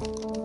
Bye.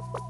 you